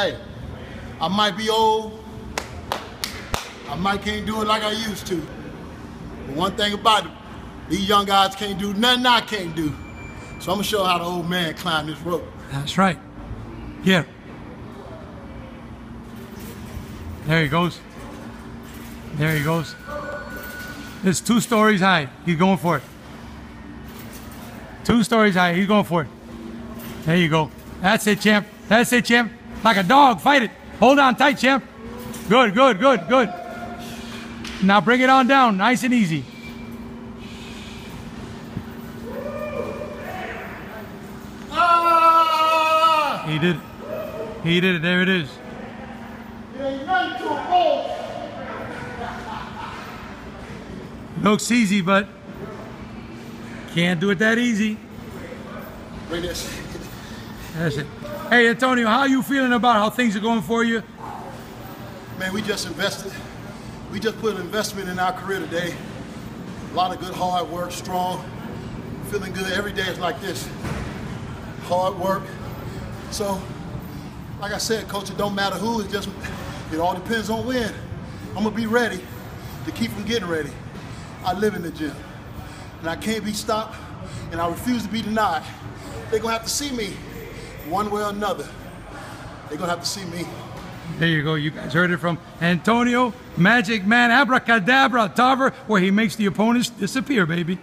Hey, I might be old. I might can't do it like I used to. But one thing about it, these young guys can't do nothing I can't do. So I'm gonna show how the old man climbed this rope. That's right. Yeah. There he goes. There he goes. It's two stories high. He's going for it. Two stories high. He's going for it. There you go. That's it, champ. That's it, champ. Like a dog. Fight it. Hold on tight, champ. Good, good, good, good. Now bring it on down. Nice and easy. Ah! He did it. He did it. There it is. It ain't nothing to a bull. Looks easy, but can't do it that easy. Bring this. That's it. Hey, Antonio, how you feeling about how things are going for you? Man, we just invested. We just put an investment in our career today. A lot of good hard work, strong, feeling good. Every day is like this. Hard work. So, like I said, coach, it don't matter who. It just it all depends on when. I'm gonna be ready to keep from getting ready. I live in the gym, and I can't be stopped, and I refuse to be denied. They're gonna have to see me, one way or another. They're gonna have to see me. There you go. You guys heard it from Antonio, Magic Man, Abracadabra, Tarver, where he makes the opponents disappear, baby.